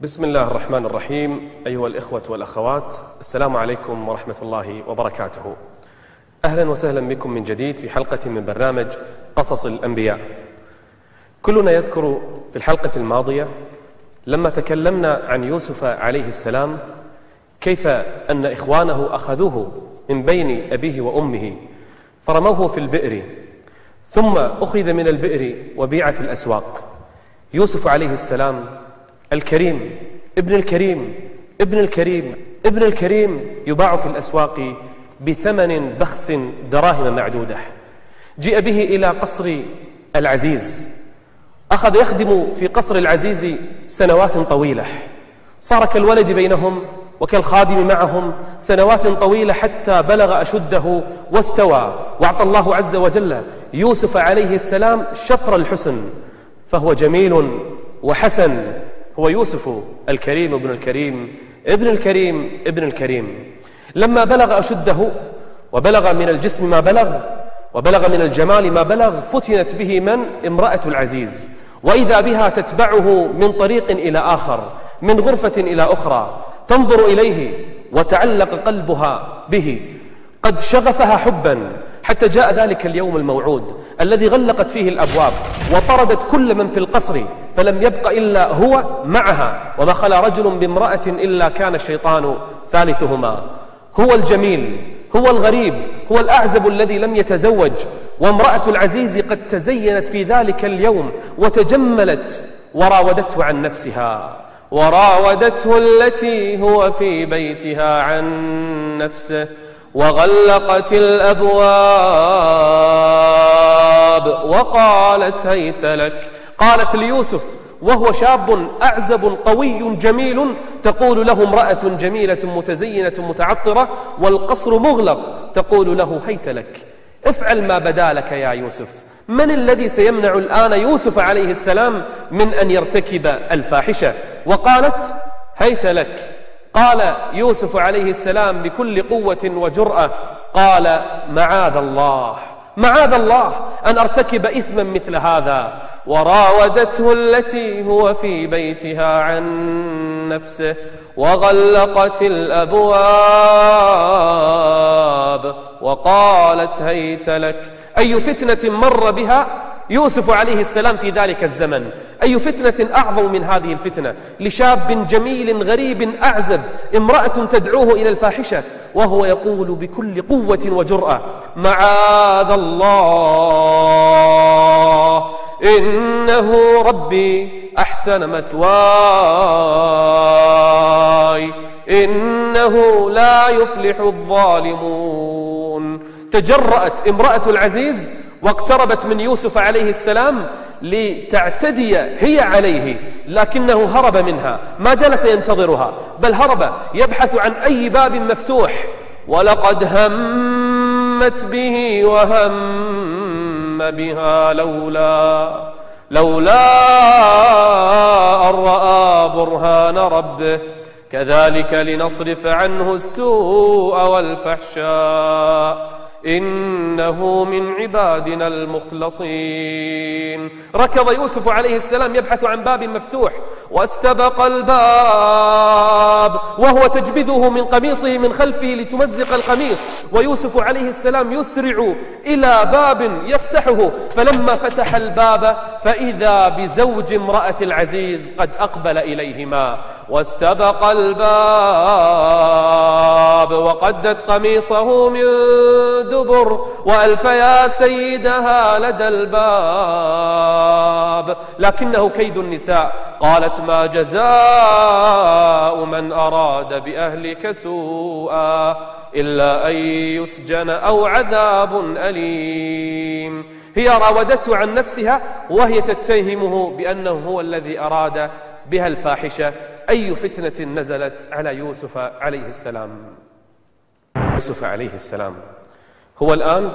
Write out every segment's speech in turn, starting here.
بسم الله الرحمن الرحيم أيها الإخوة والأخوات السلام عليكم ورحمة الله وبركاته. أهلا وسهلا بكم من جديد في حلقة من برنامج قصص الأنبياء. كلنا يذكر في الحلقة الماضية لما تكلمنا عن يوسف عليه السلام كيف أن إخوانه أخذوه من بين أبيه وأمه فرموه في البئر ثم أخذ من البئر وبيع في الأسواق. يوسف عليه السلام الكريم ابن الكريم ابن الكريم ابن الكريم يباع في الأسواق بثمن بخس دراهم معدودة. جيء به إلى قصر العزيز. أخذ يخدم في قصر العزيز سنوات طويلة. صار كالولد بينهم وكالخادم معهم سنوات طويلة حتى بلغ أشده واستوى. وأعطى الله عز وجل يوسف عليه السلام شطر الحسن فهو جميل وحسن. هو يوسف الكريم ابن الكريم ابن الكريم ابن الكريم. لما بلغ أشده وبلغ من الجسم ما بلغ وبلغ من الجمال ما بلغ فتنت به من؟ امرأة العزيز. وإذا بها تتبعه من طريق إلى آخر من غرفة إلى أخرى. تنظر إليه وتعلق قلبها به. قد شغفها حبا. حتى جاء ذلك اليوم الموعود الذي غلقت فيه الأبواب وطردت كل من في القصر فلم يبق إلا هو معها وما خلا رجل بامرأة إلا كان الشيطان ثالثهما. هو الجميل هو الغريب هو الأعزب الذي لم يتزوج وامرأة العزيز قد تزينت في ذلك اليوم وتجملت وراودته عن نفسها. وراودته التي هو في بيتها عن نفسه. وغلقت الأبواب وقالت هيت لك. قالت ليوسف وهو شاب أعزب قوي جميل تقول له امرأة جميلة متزينة متعطرة والقصر مغلق تقول له هيت لك. افعل ما بدا لك يا يوسف. من الذي سيمنع الآن يوسف عليه السلام من أن يرتكب الفاحشة؟ وقالت هيت لك. قال يوسف عليه السلام بكل قوة وجرأة قال معاذ الله معاذ الله أن أرتكب إثما مثل هذا. وراودته التي هو في بيتها عن نفسه وغلقت الأبواب وقالت هيت لك. أي فتنة مر بها؟ يوسف عليه السلام في ذلك الزمن. أي فتنة أعظم من هذه الفتنة؟ لشاب جميل غريب أعزب امرأة تدعوه إلى الفاحشة وهو يقول بكل قوة وجرأة معاذ الله إنه ربي أحسن مثواي إنه لا يفلح الظالمون. تجرأت امرأة العزيز واقتربت من يوسف عليه السلام لتعتدي هي عليه لكنه هرب منها ما جلس ينتظرها بل هرب يبحث عن أي باب مفتوح. ولقد همت به وهم بها لولا لولا أن رأى برهان ربه. كذلك لنصرف عنه السوء والفحشاء. إنه من عبادنا المخلصين. ركض يوسف عليه السلام يبحث عن باب مفتوح واستبق الباب وهو تجبذه من قميصه من خلفه لتمزق القميص. ويوسف عليه السلام يسرع إلى باب يفتحه. فلما فتح الباب فإذا بزوج امرأة العزيز قد أقبل إليهما. واستبق الباب وقدت قميصه من دبر وألف يا سيدها لدى الباب. لكنه كيد النساء. قالت ما جزاء من أراد بأهلك سوءا إلا أن يسجن أو عذاب أليم. هي راودته عن نفسها وهي تتهمه بأنه هو الذي أراد بها الفاحشة. أي فتنة نزلت على يوسف عليه السلام؟ يوسف عليه السلام. هو الآن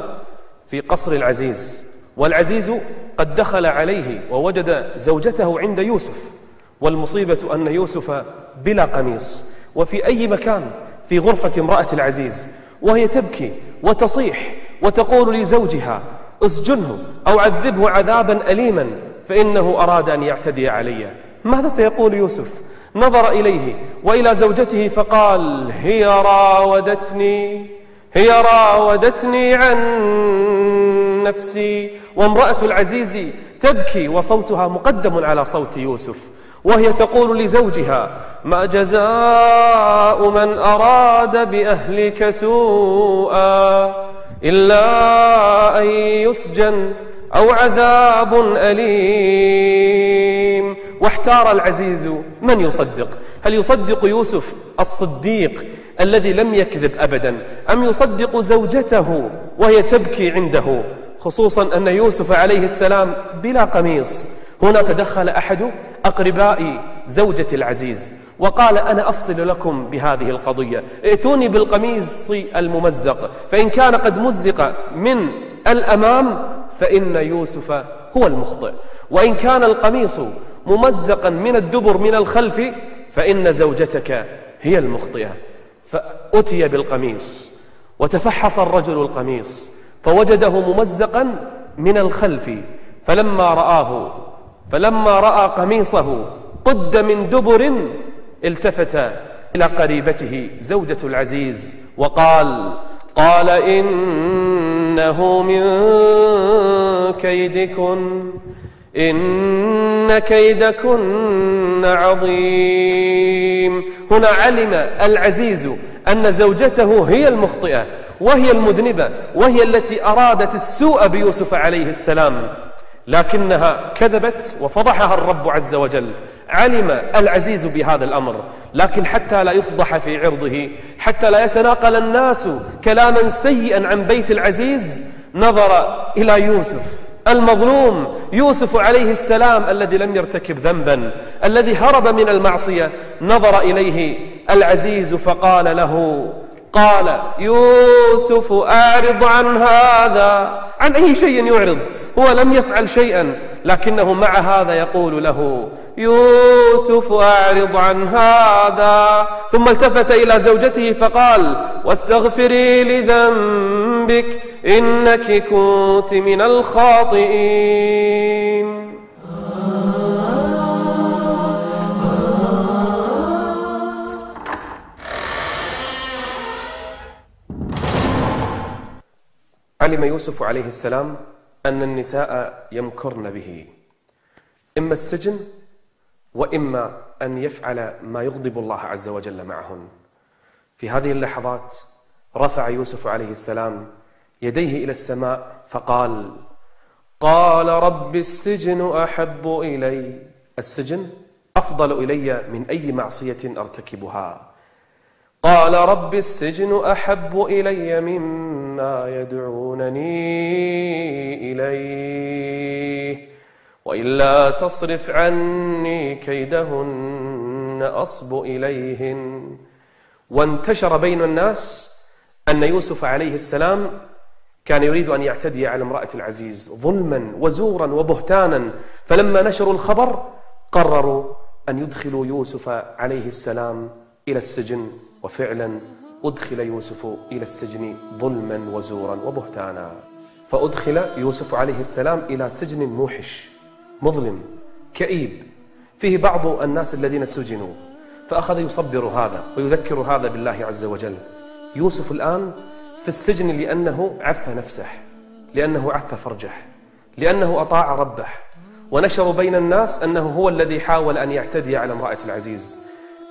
في قصر العزيز والعزيز قد دخل عليه ووجد زوجته عند يوسف والمصيبة أن يوسف بلا قميص وفي أي مكان في غرفة امرأة العزيز وهي تبكي وتصيح وتقول لزوجها اسجنه أو عذبه عذابا أليما فإنه أراد أن يعتدي علي. ماذا سيقول يوسف؟ نظر إليه وإلى زوجته فقال هي راودتني هي راودتني عن نفسي وامرأة العزيز تبكي وصوتها مقدم على صوت يوسف وهي تقول لزوجها ما جزاء من أراد بأهلك سوءا إلا أن يسجن أو عذاب أليم. واحتار العزيز من يصدق. هل يصدق يوسف الصديق الذي لم يكذب أبدا أم يصدق زوجته وهي تبكي عنده خصوصا أن يوسف عليه السلام بلا قميص. هنا تدخل أحد أقرباء زوجة العزيز وقال أنا أفصل لكم بهذه القضية ائتوني بالقميص الممزق فإن كان قد مزق من الأمام فإن يوسف هو المخطئ وإن كان القميص ممزقا من الدبر من الخلف فإن زوجتك هي المخطئة. فأتي بالقميص وتفحص الرجل القميص فوجده ممزقا من الخلف فلما رآه فلما رأى قميصه قد من دبر التفت إلى قريبته زوجة العزيز وقال قال إنه من كيدكن. إن كيدكن عظيم. هنا علم العزيز أن زوجته هي المخطئة وهي المذنبة وهي التي أرادت السوء بيوسف عليه السلام. لكنها كذبت وفضحها الرب عز وجل. علم العزيز بهذا الأمر. لكن حتى لا يفضح في عرضه حتى لا يتناقل الناس كلاما سيئا عن بيت العزيز نظر إلى يوسف. المظلوم يوسف عليه السلام الذي لم يرتكب ذنبا الذي هرب من المعصية نظر إليه العزيز فقال له قال يوسف أعرض عن هذا. عن أي شيء يعرض؟ هو لم يفعل شيئا. لكنه مع هذا يقول له يوسف أعرض عن هذا. ثم التفت إلى زوجته فقال واستغفري لذنبك إنك كنت من الخاطئين. علم يوسف عليه السلام أن النساء يمكرن به. إما السجن وإما أن يفعل ما يغضب الله عز وجل معهن. في هذه اللحظات رفع يوسف عليه السلام يديه إلى السماء فقال قال رب السجن أحب إلي. السجن أفضل إلي من أي معصية أرتكبها. قال رب السجن أحب إلي مما يدعونني إليه وإلا تصرف عني كيدهن أصب إليهن. وانتشر بين الناس أن يوسف عليه السلام كان يريد أن يعتدي على امرأة العزيز ظلما وزورا وبهتانا. فلما نشروا الخبر قرروا أن يدخلوا يوسف عليه السلام إلى السجن. وفعلا أدخل يوسف إلى السجن ظلما وزورا وبهتانا. فأدخل يوسف عليه السلام إلى سجن موحش مظلم كئيب. فيه بعض الناس الذين سجنوا فأخذ يصبر هذا ويذكر هذا بالله عز وجل. يوسف الآن في السجن لأنه عف نفسه لأنه عف فرجه لأنه أطاع ربه. ونشر بين الناس أنه هو الذي حاول أن يعتدي على امرأة العزيز.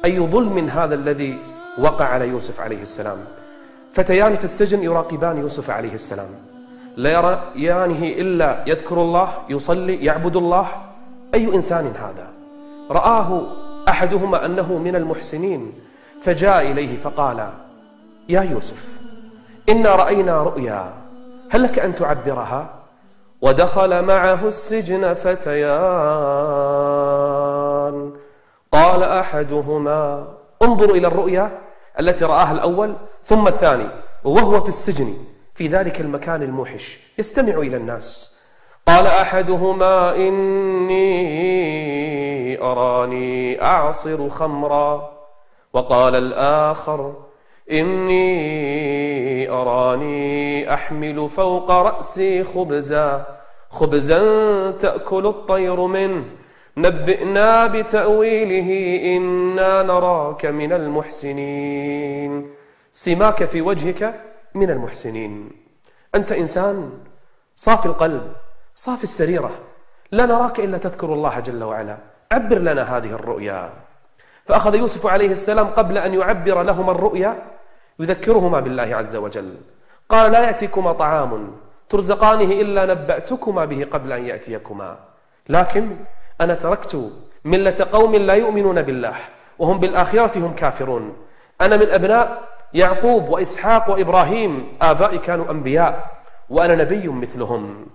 أي ظلم هذا الذي وقع على يوسف عليه السلام. فتيان في السجن يراقبان يوسف عليه السلام. لا يريانه إلا يذكر الله يصلي يعبد الله. أي إنسان هذا؟ رآه أحدهما أنه من المحسنين فجاء إليه فقال يا يوسف إنا رأينا رؤيا هل لك أن تعبرها؟ ودخل معه السجن فتيان. قال أحدهما انظروا إلى الرؤيا التي رآها الأول ثم الثاني وهو في السجن في ذلك المكان الموحش. يستمع إلى الناس. قال أحدهما إني أراني أعصر خمرا. وقال الآخر إني أراني أحمل فوق رأسي خبزا. خبزا تأكل الطير منه. نبئنا بتأويله إنا نراك من المحسنين. سماك في وجهك من المحسنين. أنت إنسان صافي القلب صافي السريرة. لا نراك إلا تذكر الله جل وعلا. عبر لنا هذه الرؤيا. فأخذ يوسف عليه السلام قبل أن يعبر لهما الرؤيا يذكرهما بالله عز وجل. قال لا يأتيكما طعام ترزقانه إلا نبأتكما به قبل أن يأتيكما. لكن أنا تركت ملة قوم لا يؤمنون بالله وهم بالآخرة هم كافرون. أنا من أبناء يعقوب وإسحاق وإبراهيم آبائي كانوا أنبياء وأنا نبي مثلهم.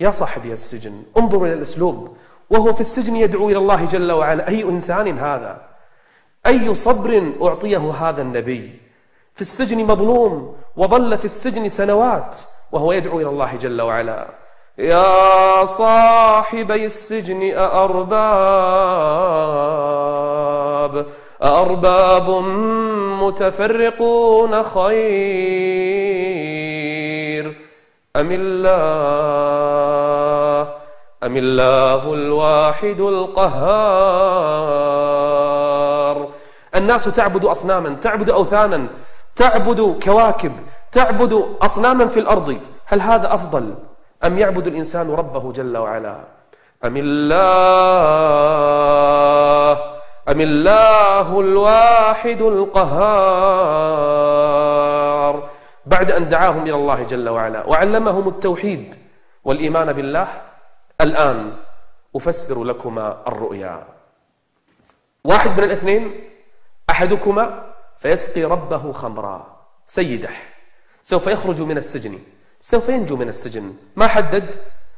يا صاحبي السجن انظر إلى الأسلوب وهو في السجن يدعو إلى الله جل وعلا. أي إنسان هذا؟ أي صبر أعطيه هذا النبي؟ في السجن مظلوم وظل في السجن سنوات وهو يدعو إلى الله جل وعلا. يا صاحبي السجن أأرباب أأرباب متفرقون خير. أم الله أم الله الواحد القهار؟ الناس تعبد أصناما تعبد أوثانا تعبد كواكب تعبد أصناما في الأرض. هل هذا أفضل؟ أم يعبد الإنسان ربه جل وعلا؟ أم الله أم الله الواحد القهار؟ بعد أن دعاهم إلى الله جل وعلا وعلمهم التوحيد والإيمان بالله الآن أفسر لكما الرؤيا. واحد من الاثنين أحدكما فيسقي ربه خمرا سيده سوف يخرج من السجن. سوف ينجو من السجن. ما حدد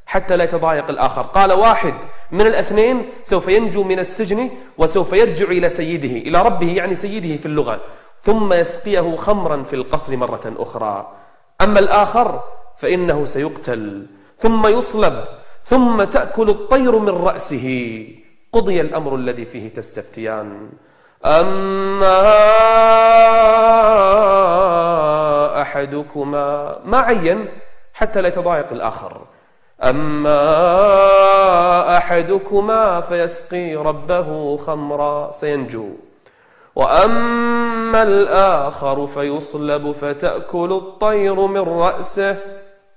حتى لا يتضايق الآخر. قال واحد من الاثنين سوف ينجو من السجن وسوف يرجع إلى سيده إلى ربه يعني سيده في اللغة. ثم يسقيه خمرا في القصر مرة أخرى. أما الآخر فإنه سيقتل. ثم يصلب. ثم تأكل الطير من رأسه. قضي الأمر الذي فيه تستفتيان. أما أحدكما ما عين حتى لا يتضايق الآخر. أما أحدكما فيسقي ربه خمرا سينجو. وأما الآخر فيصلب فتأكل الطير من رأسه.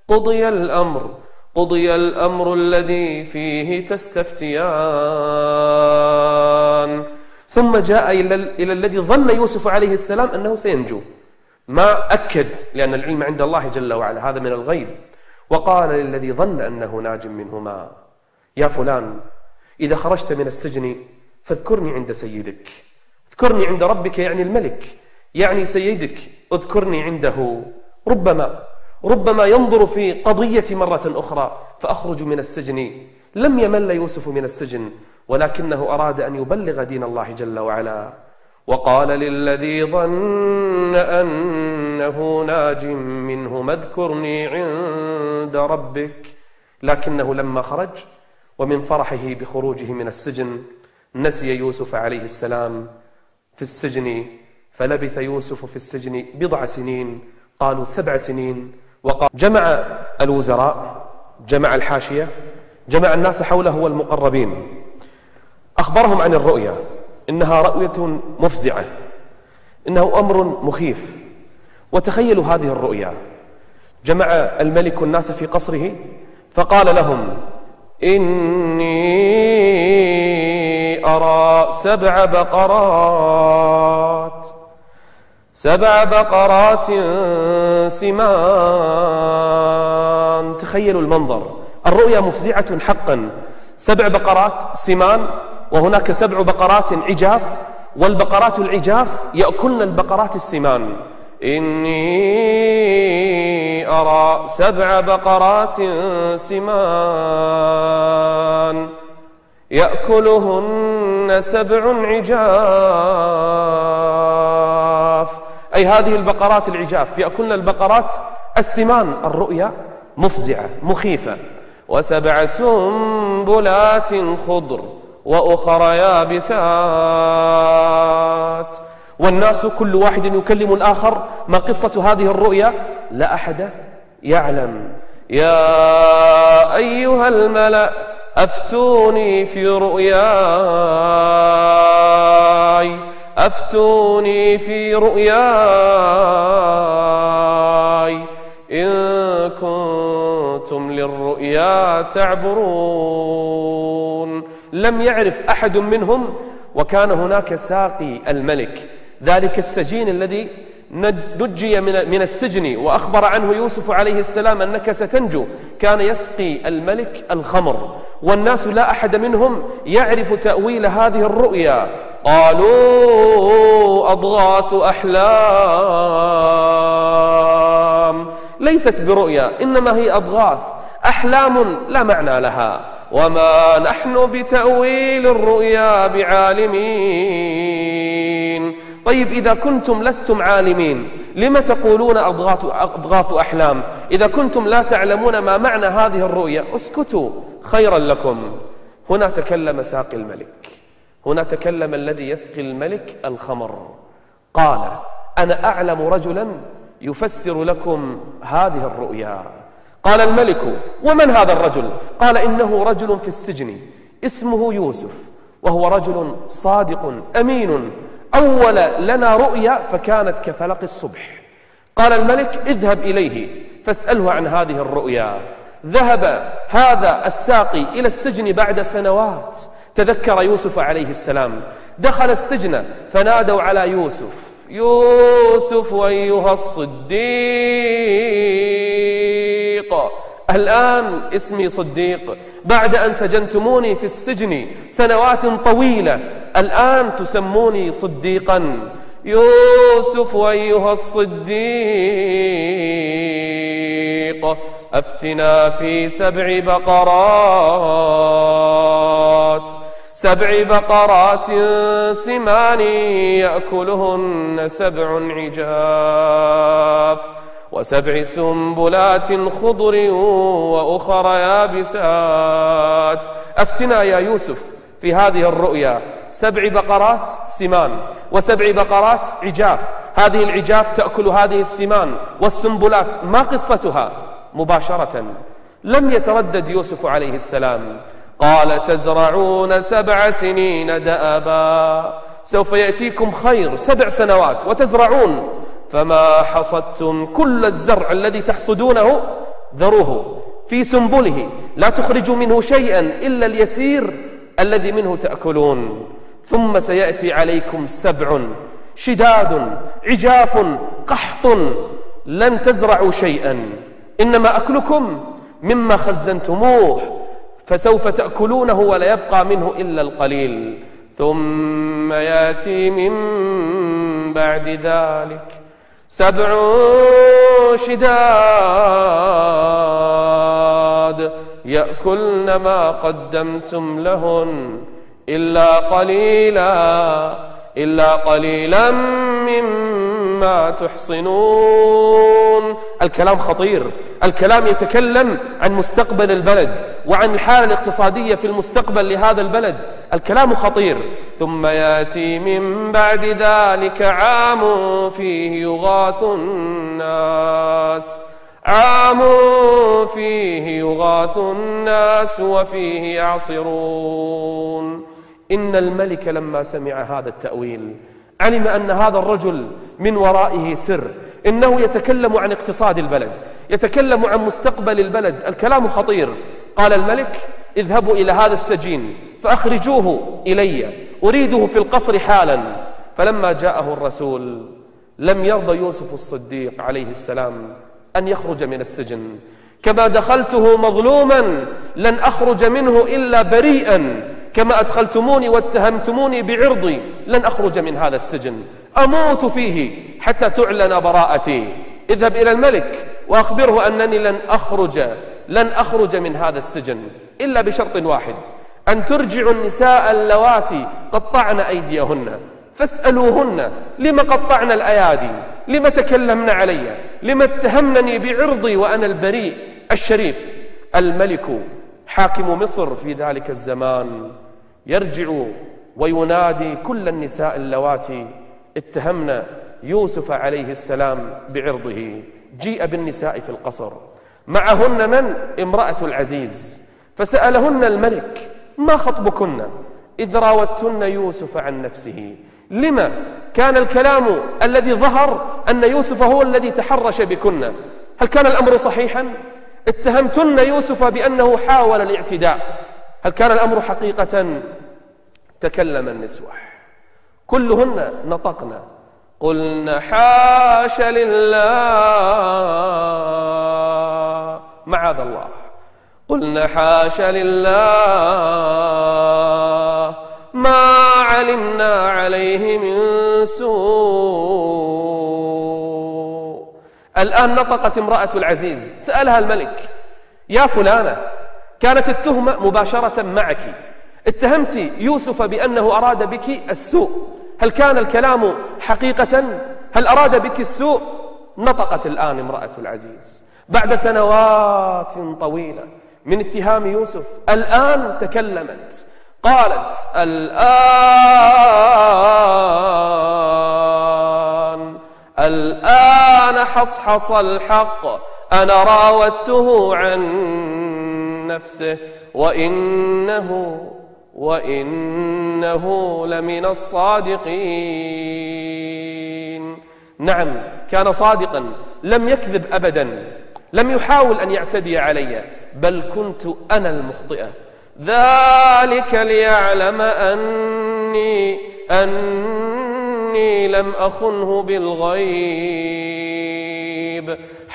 قضي الأمر قضي الأمر الذي فيه تستفتيان. ثم جاء إلى, إلى الذي ظن يوسف عليه السلام أنه سينجو. ما أكد لأن العلم عند الله جل وعلا هذا من الغيب. وقال للذي ظن أنه ناج منهما يا فلان إذا خرجت من السجن فاذكرني عند سيدك اذكرني عند ربك يعني الملك يعني سيدك اذكرني عنده. ربما ربما ينظر في قضية مرة أخرى فأخرج من السجن لم يمل يوسف من السجن ولكنه أراد أن يبلغ دين الله جل وعلا. وقال للذي ظن أنه ناج منه اذكرني عند ربك لكنه لما خرج ومن فرحه بخروجه من السجن نسي يوسف عليه السلام في السجن فلبث يوسف في السجن بضع سنين قالوا سبع سنين وقال جمع الوزراء جمع الحاشية جمع الناس حوله والمقربين. أخبرهم عن الرؤيا. إنها رؤية مفزعة إنه أمر مخيف. وتخيلوا هذه الرؤيا. جمع الملك الناس في قصره فقال لهم إني أرى سبع بقرات سبع بقرات سمان. تخيلوا المنظر. الرؤيا مفزعة حقا. سبع بقرات سمان. وهناك سبع بقرات عجاف والبقرات العجاف يأكلن البقرات السمان. إني أرى سبع بقرات سمان. يأكلهن سبع عجاف. أي هذه البقرات العجاف يأكلن البقرات السمان. الرؤيا مفزعة مخيفة. وسبع سنبلات خضر. وأخر يابسات. والناس كل واحد يكلم الآخر ما قصة هذه الرؤيا؟ لا أحد يعلم. يا أيها الملأ أفتوني في رؤياي. أفتوني في رؤياي. إن كنتم للرؤيا تعبرون. لم يعرف أحد منهم وكان هناك ساقي الملك. ذلك السجين الذي نجي من السجن وأخبر عنه يوسف عليه السلام أنك ستنجو. كان يسقي الملك الخمر. والناس لا أحد منهم يعرف تأويل هذه الرؤيا. قالوا أضغاث أحلام. ليست برؤيا إنما هي أضغاث. أحلام لا معنى لها. وما نحن بتأويل الرؤيا بعالمين. طيب إذا كنتم لستم عالمين لم تقولون أضغاث, أضغاث أحلام؟ إذا كنتم لا تعلمون ما معنى هذه الرؤيا اسكتوا خيرا لكم. هنا تكلم ساقي الملك. هنا تكلم الذي يسقي الملك الخمر. قال أنا أعلم رجلا يفسر لكم هذه الرؤيا. قال الملك ومن هذا الرجل؟ قال إنه رجل في السجن اسمه يوسف وهو رجل صادق أمين أول لنا رؤيا فكانت كفلق الصبح. قال الملك اذهب إليه فاسأله عن هذه الرؤيا. ذهب هذا الساقي إلى السجن بعد سنوات. تذكر يوسف عليه السلام. دخل السجن فنادوا على يوسف. يوسف أيها الصديق. الآن اسمي صديق بعد أن سجنتموني في السجن سنوات طويلة الآن تسموني صديقا. يوسف أيها الصديق أفتنا في سبع بقرات. سبع بقرات سمان يأكلهن سبع عجاف. وسبع سنبلات خضر وأخر يابسات. أفتنا يا يوسف في هذه الرؤيا. سبع بقرات سمان وسبع بقرات عجاف. هذه العجاف تأكل هذه السمان والسنبلات. ما قصتها؟ مباشرة. لم يتردد يوسف عليه السلام. قال تزرعون سبع سنين دأبا. سوف يأتيكم خير. سبع سنوات. وتزرعون. فما حصدتم كل الزرع الذي تحصدونه ذروه في سنبله لا تخرجوا منه شيئا إلا اليسير الذي منه تأكلون. ثم سيأتي عليكم سبع شداد عجاف قحط لن تزرعوا شيئا. إنما أكلكم مما خزنتموه فسوف تأكلونه ولا يبقى منه إلا القليل. ثم ياتي من بعد ذلك سبع شداد يأكلن ما قدمتم لهن إلا قليلا إلا قليلا مما تحصنون. الكلام خطير. الكلام يتكلم عن مستقبل البلد وعن الحالة الاقتصادية في المستقبل لهذا البلد. الكلام خطير. ثم يأتي من بعد ذلك عام فيه يغاث الناس. عام فيه يغاث الناس وفيه يعصرون. إن الملك لما سمع هذا التأويل علم أن هذا الرجل من ورائه سر. إنه يتكلم عن اقتصاد البلد يتكلم عن مستقبل البلد الكلام خطير. قال الملك اذهبوا إلى هذا السجين فأخرجوه إلي أريده في القصر حالا. فلما جاءه الرسول لم يرضى يوسف الصديق عليه السلام أن يخرج من السجن. كما دخلته مظلوما لن أخرج منه إلا بريئا. كما أدخلتموني واتهمتموني بعرضي لن أخرج من هذا السجن. أموت فيه حتى تعلن براءتي. اذهب إلى الملك وأخبره أنني لن أخرج لن أخرج من هذا السجن إلا بشرط واحد أن ترجعوا النساء اللواتي قطعن أيديهن. فاسألوهن لم قطعن الأيادي؟ لم تكلمن علي؟ لم اتهمنني بعرضي وأنا البريء الشريف؟ الملك حاكم مصر في ذلك الزمان. يرجع وينادي كل النساء اللواتي اتهمن يوسف عليه السلام بعرضه. جيء بالنساء في القصر. معهن من؟ امرأة العزيز. فسألهن الملك ما خطبكن؟ إذ راوتن يوسف عن نفسه. لما؟ كان الكلام الذي ظهر أن يوسف هو الذي تحرش بكن. هل كان الأمر صحيحا؟ اتهمتن يوسف بأنه حاول الاعتداء. هل كان الأمر حقيقة؟ تكلم النسوة. كلهن نطقن. قلن حاش لله. معاذ الله. قلن حاش لله. ما علمنا عليه من سوء. الآن نطقت امرأة العزيز. سألها الملك. يا فلانة كانت التهمة مباشرة معك. اتهمت يوسف بأنه أراد بك السوء. هل كان الكلام حقيقة؟ هل أراد بك السوء؟ نطقت الآن امرأة العزيز. بعد سنوات طويلة من اتهام يوسف الآن تكلمت. قالت الآن الآن حصحص الحق. أنا راودته عن نفسه وإنه وإنه لمن الصادقين. نعم كان صادقا لم يكذب أبدا لم يحاول أن يعتدي علي بل كنت أنا المخطئة. ذلك ليعلم أني أني لم أخنه بالغيب.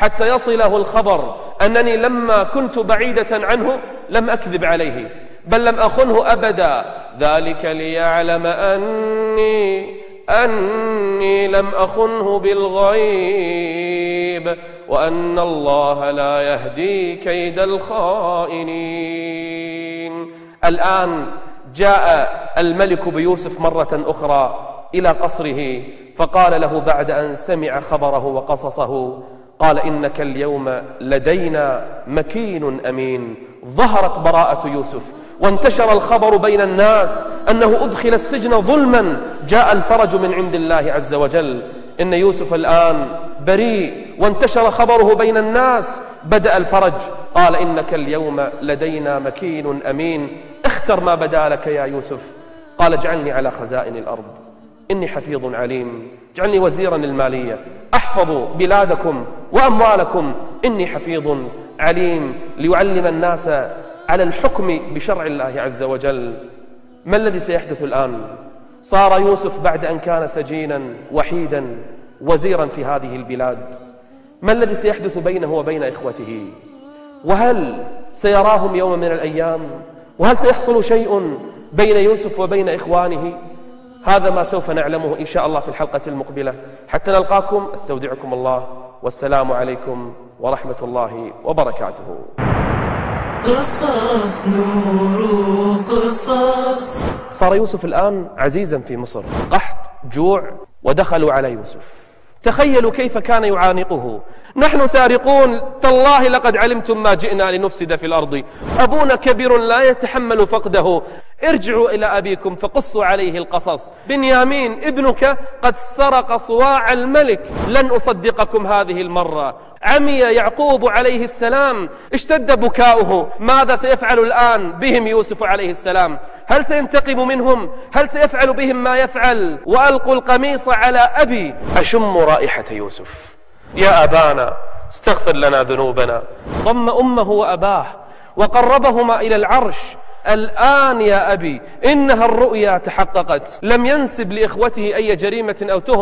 حتى يصله الخبر أنني لما كنت بعيدة عنه لم أكذب عليه بل لم أخنه أبدا. ذلك ليعلم أني أني لم أخنه بالغيب وأن الله لا يهدي كيد الخائنين. الآن جاء الملك بيوسف مرة أخرى إلى قصره فقال له بعد أن سمع خبره وقصصه قال إنك اليوم لدينا مكين أمين. ظهرت براءة يوسف وانتشر الخبر بين الناس أنه أدخل السجن ظلما. جاء الفرج من عند الله عز وجل. إن يوسف الآن بريء وانتشر خبره بين الناس. بدأ الفرج. قال إنك اليوم لدينا مكين أمين. اختر ما بدا لك يا يوسف. قال اجعلني على خزائن الأرض. إني حفيظ عليم. اجعلني وزيرا للمالية. أحفظ بلادكم وأموالكم. إني حفيظ عليم ليعلم الناس على الحكم بشرع الله عز وجل. ما الذي سيحدث الآن؟ صار يوسف بعد أن كان سجينا وحيدا وزيرا في هذه البلاد. ما الذي سيحدث بينه وبين إخوته؟ وهل سيراهم يوم من الأيام؟ وهل سيحصل شيء بين يوسف وبين إخوانه؟ هذا ما سوف نعلمه إن شاء الله في الحلقة المقبلة. حتى نلقاكم أستودعكم الله. والسلام عليكم ورحمة الله وبركاته. قصص نور قصص صار يوسف الآن عزيزا في مصر. قحط جوع ودخلوا على يوسف. تخيلوا كيف كان يعانقه. نحن سارقون. تالله لقد علمتم ما جئنا لنفسد في الأرض. أبونا كبير لا يتحمل فقده. ارجعوا إلى أبيكم فقصوا عليه القصص. بنيامين ابنك قد سرق صواع الملك لن أصدقكم هذه المرة. عمي يعقوب عليه السلام اشتد بكاؤه. ماذا سيفعل الآن بهم يوسف عليه السلام؟ هل سينتقم منهم؟ هل سيفعل بهم ما يفعل؟ وألقوا القميص على أبي. أشم رائحة يوسف. يا أبانا استغفر لنا ذنوبنا. ضم أمه وأباه وقربهما إلى العرش. الآن يا أبي إنها الرؤيا تحققت. لم ينسب لإخوته أي جريمة أو تهم